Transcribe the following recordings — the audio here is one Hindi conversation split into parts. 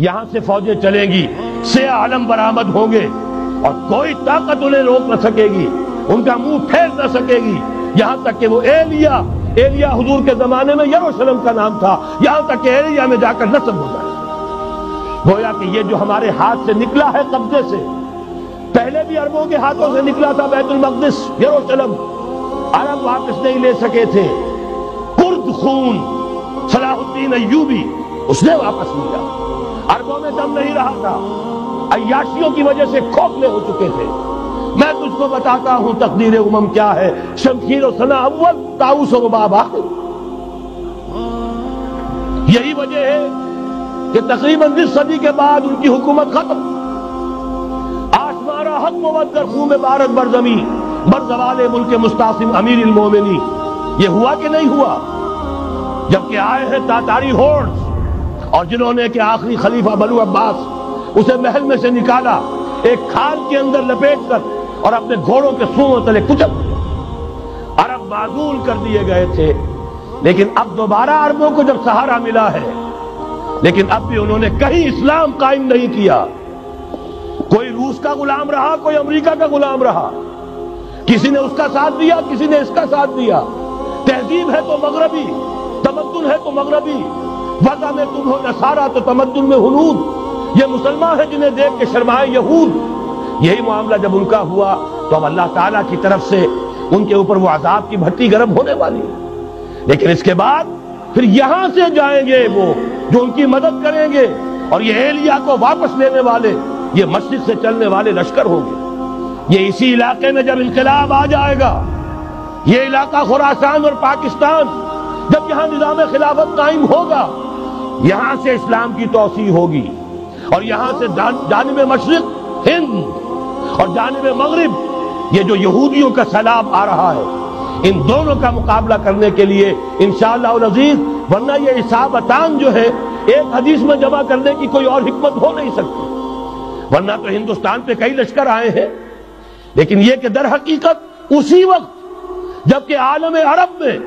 यहाँ से फौजें चलेंगी, से आलम बरामद होंगे, और कोई ताकत उन्हें रोक न सकेगी, उनका मुँह फेर न सकेगी। यहाँ तक कि वो एलिया एलिया हुजूर के जमाने में यरूशलेम का नाम था, यहाँ तक कि एलिया में जाकर नस्ब हो जाए। गोया कि ये जो हमारे हाथ से निकला है कब्जे से, पहले भी अरबों के हाथों से निकला था बैतुल मकदिस, यरूशलेम। अरब वापस नहीं ले सके थे। कुर्द खून, सलाहुद्दीन अयूबी उसने वापस लिया। में दम नहीं रहा था। अयाशियों की वजह से खोखले हो चुके थे। मैं तुझको बताता हूँ, तकदीर उमम क्या है? शमशीर सना अव्वल ताउस बाबा यही वजह है कि तकरीबन बीस सदी के बाद उनकी हुकूमत खत्म। आसमारा हक मुवद्दर खूब भारत बरजमी बरजवाल मुल्क मुस्तासिम अमीर मोमिनी ये हुआ कि नहीं हुआ? जबकि आए हैं तातारी होर्स और जिन्होंने के आखिरी खलीफा बलू अब्बास, उसे महल में से निकाला, एक खाल के अंदर लपेट कर और अपने घोड़ों के सूहों तले कुचल अरब माजूल कर दिए गए थे। लेकिन अब दोबारा अरबों को जब सहारा मिला है, लेकिन अब भी उन्होंने कहीं इस्लाम कायम नहीं किया। कोई रूस का गुलाम रहा, कोई अमेरिका का गुलाम रहा। किसी ने उसका साथ दिया, किसी ने इसका साथ दिया। तहजीब है तो मगरबी तमद्दुन है तो मगरबी। वजा में तुम हो नसारा तो तमद्दुन में हनूद। ये मुसलमान है जिन्हें देख के शर्माए यहूद। यही मामला जब उनका हुआ तो अब अल्लाह ताला की तरफ़ से उनके ऊपर वो आजाब की भट्टी गर्म होने वाली है। लेकिन इसके बाद फिर यहाँ से जाएँगे वो, जो उनकी मदद करेंगे, और ये एलिया को वापस लेने वाले, ये मस्जिद से चलने वाले लश्कर होंगे। ये इसी इलाके में जब इनकलाब आ जाएगा, ये इलाका खुरासान और पाकिस्तान, जब यहाँ निज़ाम खिलाफत कायम होगा यहाँ से इस्लाम की तोसी होगी। और यहाँ से जानब मशरक, हिंद और जानब मगरब, ये जो यहूदियों का सैलाब आ रहा है, इन दोनों का मुकाबला करने के लिए इंशाला अज़ीज़, वरना ये इसाबतान जो है, एक हदीस में जमा करने की कोई और हिकमत हो नहीं सकती। वरना तो हिंदुस्तान पे कई लश्कर आए हैं। लेकिन यह कि दर हकीकत, उसी वक्त, जबकि आलम अरब में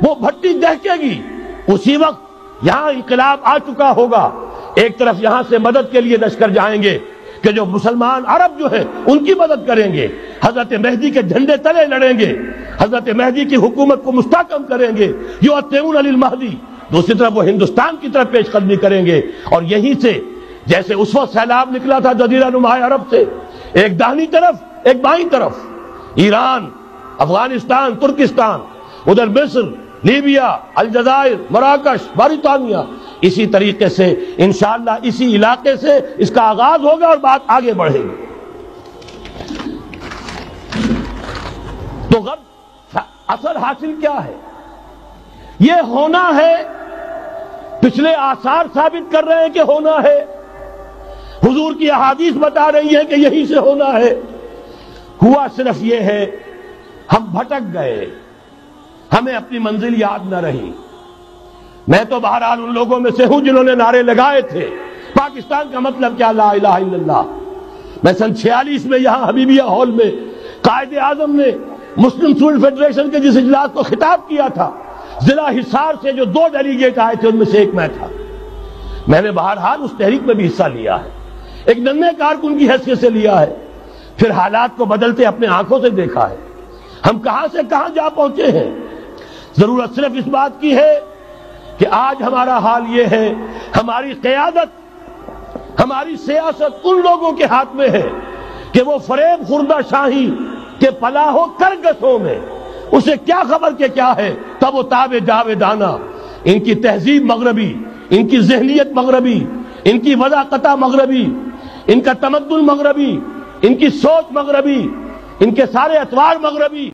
वो भट्टी दहकेगी, उसी वक्त यहाँ इनकलाब आ चुका होगा। एक तरफ़ यहाँ से मदद के लिए लश्कर जाएँगे कि जो मुसलमान अरब जो है, उनकी मदद करेंगे। हज़रत मेहदी के झंडे तले लड़ेंगे। हज़रत मेहदी की हुकूमत को मुस्तकम करेंगे। जो अतमून अली महदी। दूसरी तरफ़ वो हिंदुस्तान की तरफ़ पेशकदमी करेंगे। और यहीं से, जैसे उस वक्त सैलाब निकला था जजीरा नुमा अरब से, एक दानी तरफ़, एक बाई तरफ़, ईरान, अफ़गानिस्तान, तुर्किस्तान, उधर मिस्र लीबिया अलजायर मराकश बारितानिया इसी तरीके से इंशाला इसी इलाके से इसका आगाज़ होगा और बात आगे बढ़ेगी। तो गब असर हासिल क्या है? यह होना है, पिछले आसार साबित कर रहे हैं कि होना है। हुजूर की अहादीस बता रही है कि यहीं से होना है। हुआ सिर्फ़ यह है, हम भटक गए। हमें अपनी मंजिल याद न रही। मैं तो बहरहाल उन लोगों में से हूँ जिन्होंने नारे लगाए थे। पाकिस्तान का मतलब क्या? ला इल्लल्लाह। मैं सन छियालीस में यहाँ हबीबिया हॉल में, कायदे आज़म ने मुस्लिम स्टूडेंट फेडरेशन के जिस इजलास को खिताब किया था, जिला हिसार से जो दो डेलीगेट आए थे, उनमें से एक मैं था। मैंने बहरहाल उस तहरीक में भी हिस्सा लिया है। एक नन्हे कारकुन की हैसियत से लिया है। फिर हालात को बदलते अपने आँखों से देखा है। हम कहाँ से कहाँ जा पहुँचे हैं? ज़रूरत सिर्फ़ इस बात की है कि आज हमारा हाल यह है, हमारी क्यादत, हमारी सियासत उन लोगों के हाथ में है कि वो फरेब खुर्दा शाही के पलाहो करगसों में, उसे क्या खबर के क्या है, तब वो ताबे जावे दाना, इनकी तहजीब मगरबी, इनकी जहनीत मगरबी, इनकी वजाकता मगरबी, इनका तमद्दुल मगरबी, इनकी सोच मगरबी, इनके सारे अतवार मगरबी